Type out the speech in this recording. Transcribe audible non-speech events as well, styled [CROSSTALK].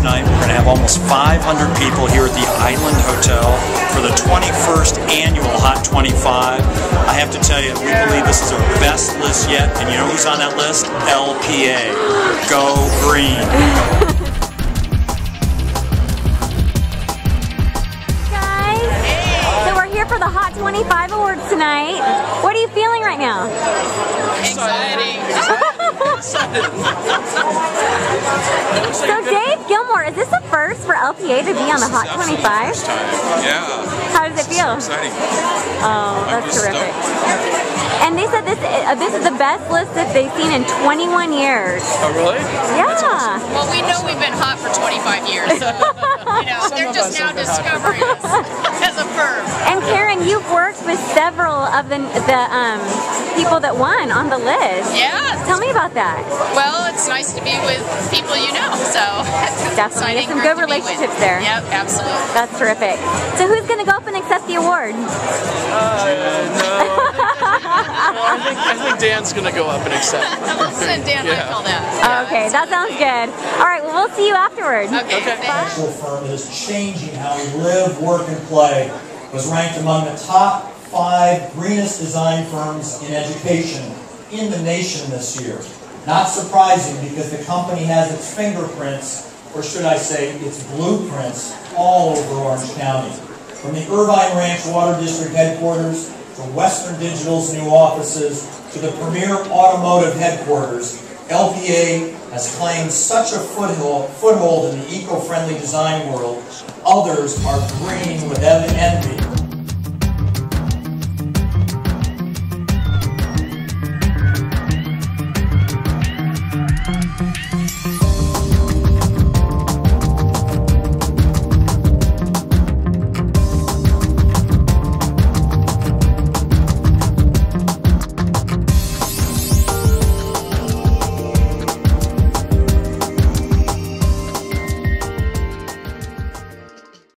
fabulous night. We're going to have almost 500 people here at the Island Hotel for the 21st annual Hot 25. I have to tell you, we believe this is our best list yet. And you know who's on that list? LPA. Go Green. Guys, so we're here for the Hot 25 Awards tonight. What are you feeling right now? Anxiety. [LAUGHS] So [LAUGHS] Dave Gilmore, is this the first for LPA to be on the Hot 25? First time. Yeah. How does it feel? Exciting. Oh, that's just terrific. And they said this uh, this is the best list that they've seen in 21 years. Oh, really? Yeah. Well, we know we've been hot for 25 years. [LAUGHS] you know, they're just now discovering us as a firm. And Karen, you've worked with several of the the um, people that won on the list. Yeah. Tell me about that. Well, it's nice to be with people you know. So Definitely. exciting some good to be with. relationships there. Yep, absolutely. That's terrific. So who's going to go up and accept the award? Uh, [LAUGHS] I think, I think Dan's gonna go up and accept. [LAUGHS] Listen, Dan might Yeah. call that. Okay, that sounds good. All right, well, we'll see you afterwards. Okay. Okay. thanks. actual firm that is changing how we live, work, and play, was ranked among the top five greenest design firms in education in the nation this year. Not surprising because the company has its fingerprints, or should I say, its blueprints, all over Orange County. From the Irvine Ranch Water District headquarters to Western Digital's new offices to the premier automotive headquarters, LPA has claimed such a foothold, foothold in the eco-friendly design world, others are green with envy.